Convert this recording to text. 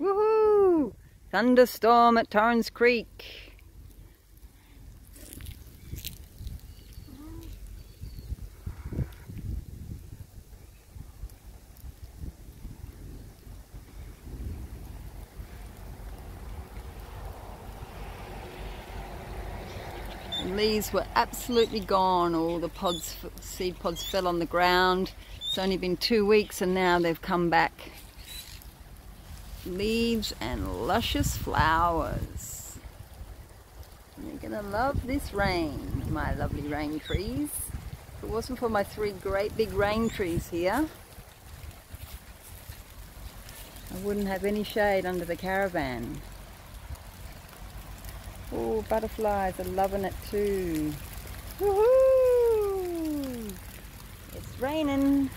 Woohoo! Thunderstorm at Torrens Creek. leaves were absolutely gone. All the pods, seed pods fell on the ground. It's only been two weeks and now they've come back. Leaves and luscious flowers. You're gonna love this rain, my lovely rain trees. If it wasn't for my three great big rain trees here, I wouldn't have any shade under the caravan. Oh, butterflies are loving it too. It's raining.